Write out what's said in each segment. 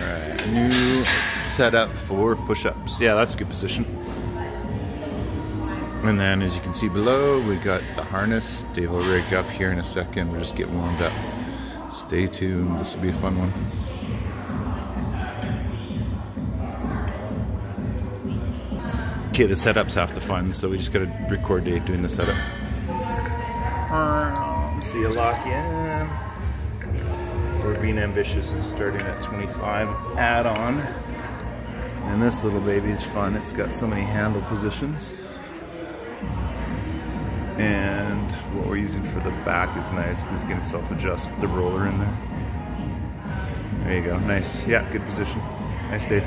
Alright, new setup for push-ups. Yeah, that's a good position. And then as you can see below, we got the harness. Dave will rig up here in a second. We're just getting warmed up. Stay tuned, this will be a fun one. Okay, the setup's half the fun, so we just gotta record Dave doing the setup. Um, see you lock in. We're being ambitious and starting at 25 add-on. And this little baby's fun. It's got so many handle positions. And what we're using for the back is nice because you can self-adjust the roller in there. There you go, nice. Yeah, good position. Nice, Dave.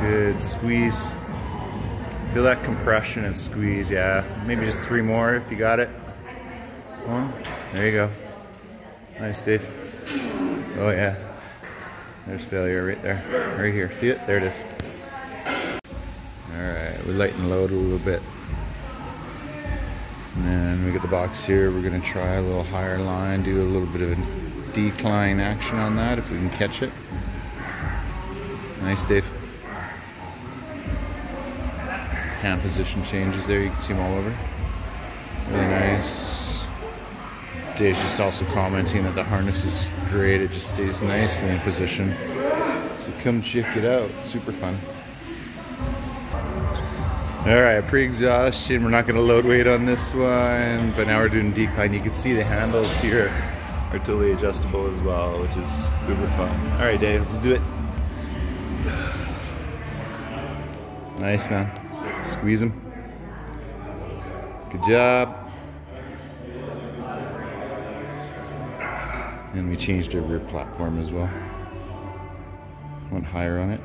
Good squeeze. Feel that compression and squeeze, yeah. Maybe just three more if you got it. There you go. Nice, Dave. Oh yeah. There's failure right there. Right here, see it? There it is. All right, we lighten load a little bit. And then we get the box here. We're gonna try a little higher line, do a little bit of a decline action on that if we can catch it. Nice, Dave. Hand position changes there. You can see them all over. Really nice. Dave's just also commenting that the harness is great. It just stays nicely in position. So come check it out. Super fun. All right, pre-exhaustion. We're not gonna load weight on this one, but now we're doing decline. You can see the handles here are totally adjustable as well, which is super fun. All right, Dave, let's do it. Nice, man. Squeeze them. Good job. And we changed our rear platform as well. Went higher on it.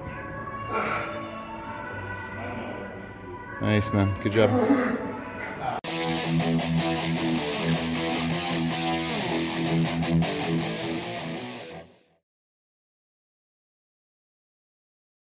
Nice, man. Good job.